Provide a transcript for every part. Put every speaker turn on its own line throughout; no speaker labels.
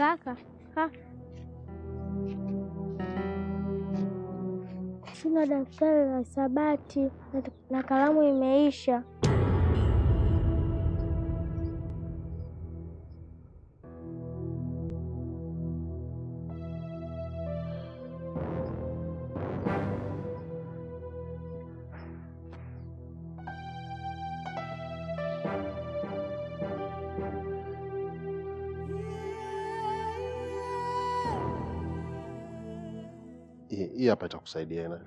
Kaka, kaka. Sina daftari la sabati na, na kalamu imeisha.
Hii hapa itakusaidia ina.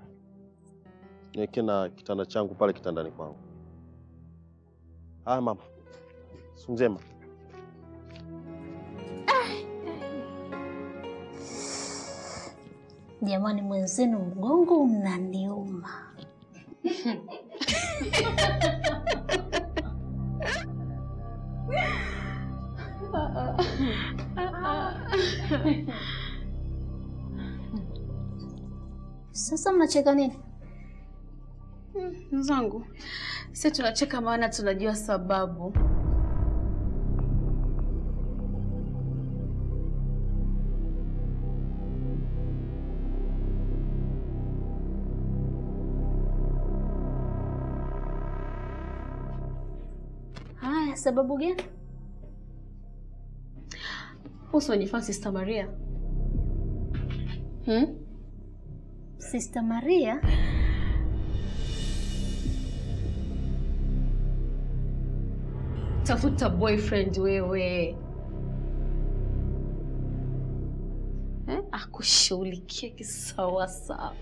Niweke na kitanda changu pale kitandani kwangu. Haya mama. Siku njema.
Jamani, mwenzenu mgongo unaniuma. Sasa mnacheka nini?
Mzangu, hmm, sisi tunacheka maana tunajua sababu.
Haya, sababu gani?
Usonifaa Sister Maria. Hmm?
Sister Maria?
Tafuta boyfriend wewe. Eh? Akushughulikie kisawasawa.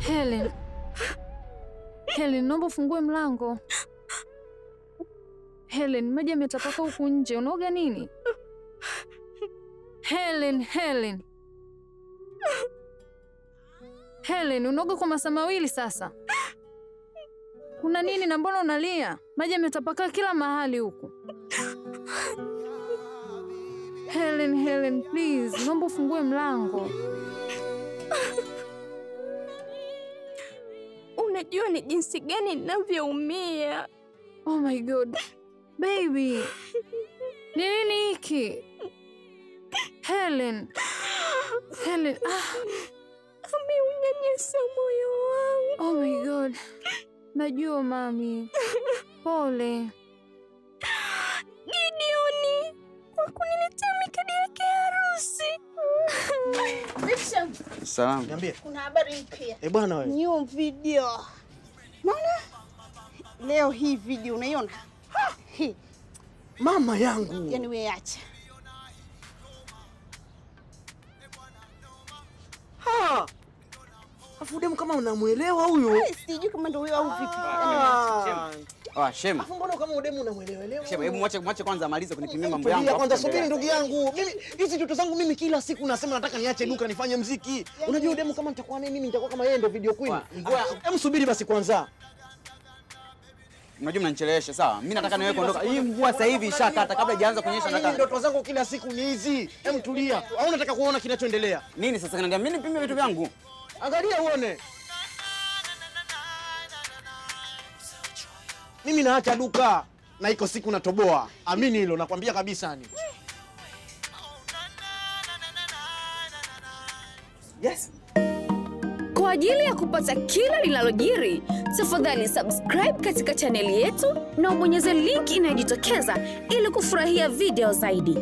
Helen, Helen, naomba ufungue mlango. Helen, maji yametapakaa huku nje, unaoga nini? Helen, Helen, Helen, unaoga kwa masaa mawili sasa. Kuna nini na mbona unalia? Maji yametapakaa kila mahali huku. Helen, Helen, please, naomba ufungue mlango.
Unajua ni jinsi gani ninavyoumia.
Oh my god. Baby. Ni nini hiki? Helen. Helen. Ah.
Ameunyanyasa moyo wangu.
Oh my god. Najua mami. Pole.
Gideoni, wakuniletea mikadi yake ya harusi.
Salamu.
Niambie.
Kuna habari mpya.
Eh, bwana wewe.
New video. Naona leo hii video unaiona?
Mama yangu.
Yaani wewe acha.
Ha! Afu demu kama unamuelewa huyo.
Sijui kama ndio wewe au vipi.
Ah.
Shem. Shema.
Afu mbona kama udemu unamuelewa elewa?
Shema, hebu mwache mwache kwanza amalize kunipimia mambo yangu.
kwanza, subiri ndugu yangu. Mimi hizi ndoto zangu mimi kila siku nasema nataka niache duka nifanye mziki. Unajua udemu kama nitakuwa naye mimi nitakuwa kama yeye ndio video queen. Hebu subiri basi kwanza.
Unajua mnanichelewesha sawa. Mimi nataka niwe kuondoka. Hii mvua sasa hivi ishakata kabla haijaanza kunyesha
Mimi
nataka.
ndoto zangu kila siku ni hizi. Hem, tulia. Au unataka kuona kinachoendelea?
Nini sasa kinaendelea? mimi nipime vitu vyangu?
Angalia uone. Mimi naacha duka na iko siku natoboa. Amini hilo, nakwambia kabisa ni.
Yes.
Kwa ajili ya kupata kila linalojiri, tafadhali subscribe katika chaneli yetu na ubonyeze link inayojitokeza ili kufurahia video zaidi.